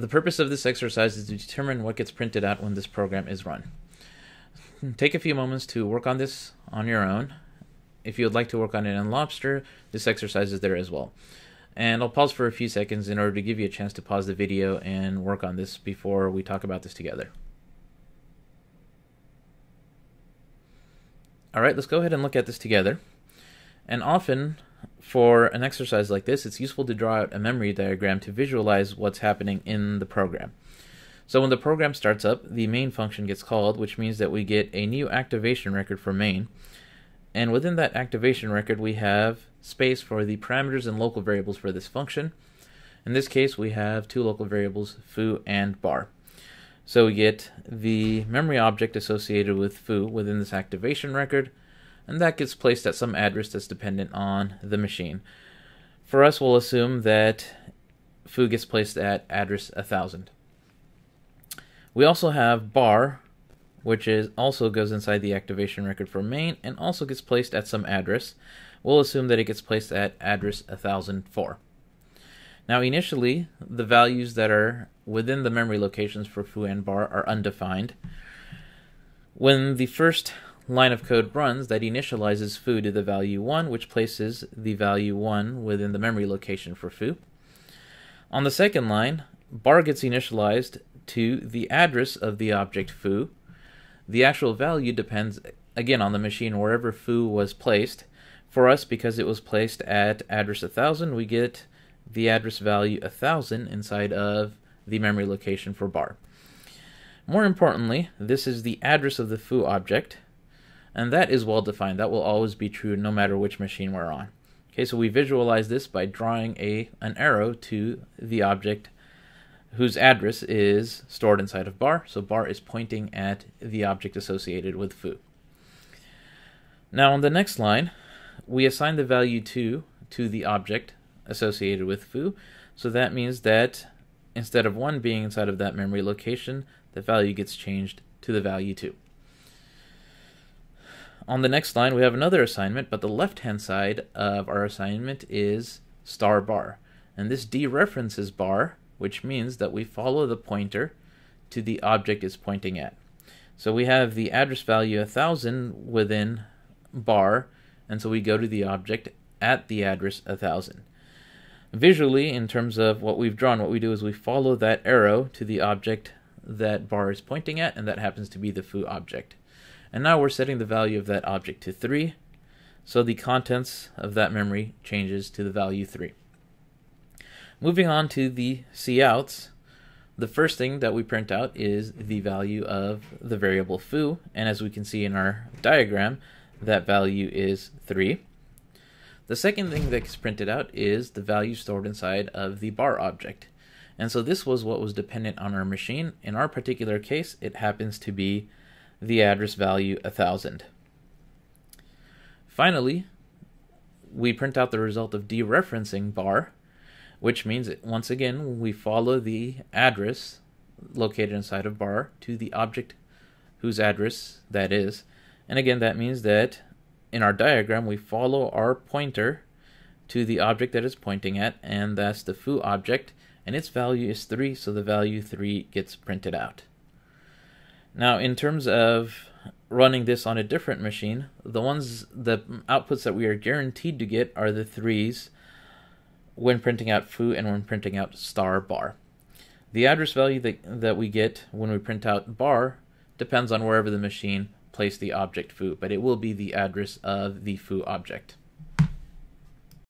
The purpose of this exercise is to determine what gets printed out when this program is run. Take a few moments to work on this on your own. If you would like to work on it in Lobster, this exercise is there as well. And I'll pause for a few seconds in order to give you a chance to pause the video and work on this before we talk about this together. Alright, let's go ahead and look at this together. And often, for an exercise like this, it's useful to draw out a memory diagram to visualize what's happening in the program. So when the program starts up, the main function gets called, which means that we get a new activation record for main. And within that activation record, we have space for the parameters and local variables for this function. In this case, we have two local variables, foo and bar. So we get the memory object associated with foo within this activation record, and that gets placed at some address that's dependent on the machine. For us, we'll assume that foo gets placed at address 1000. We also have bar, which is also goes inside the activation record for main and also gets placed at some address. We'll assume that it gets placed at address 1004. Now initially, the values that are within the memory locations for foo and bar are undefined. When the first line of code runs, that initializes foo to the value 1, which places the value 1 within the memory location for foo. On the second line, bar gets initialized to the address of the object foo. The actual value depends again on the machine wherever foo was placed. For us, because it was placed at address 1000, we get the address value 1000 inside of the memory location for bar. More importantly, this is the address of the foo object, and that is well defined. That will always be true no matter which machine we're on. Okay, so we visualize this by drawing a an arrow to the object whose address is stored inside of bar. So bar is pointing at the object associated with foo. Now on the next line, we assign the value 2 to the object associated with foo. So that means that instead of 1 being inside of that memory location, the value gets changed to the value 2. On the next line, we have another assignment, but the left-hand side of our assignment is star bar. And this dereferences bar, which means that we follow the pointer to the object it's pointing at. So we have the address value 1000 within bar, and so we go to the object at the address 1000. Visually, in terms of what we've drawn, what we do is we follow that arrow to the object that bar is pointing at, and that happens to be the foo object. And now we're setting the value of that object to 3, so the contents of that memory changes to the value 3. Moving on to the couts, the first thing that we print out is the value of the variable foo, and as we can see in our diagram, that value is 3. The second thing that gets printed out is the value stored inside of the bar object. And so this was what was dependent on our machine. In our particular case, it happens to be the address value 1000. Finally, we print out the result of dereferencing bar, which means that once again we follow the address located inside of bar to the object whose address that is. And again, that means that in our diagram, we follow our pointer to the object that it's pointing at, and that's the foo object, and its value is 3, so the value 3 gets printed out. Now, in terms of running this on a different machine, the ones, the outputs that we are guaranteed to get are the 3s when printing out foo and when printing out star bar. The address value that, that we get when we print out bar depends on wherever the machine placed the object foo, but it will be the address of the foo object.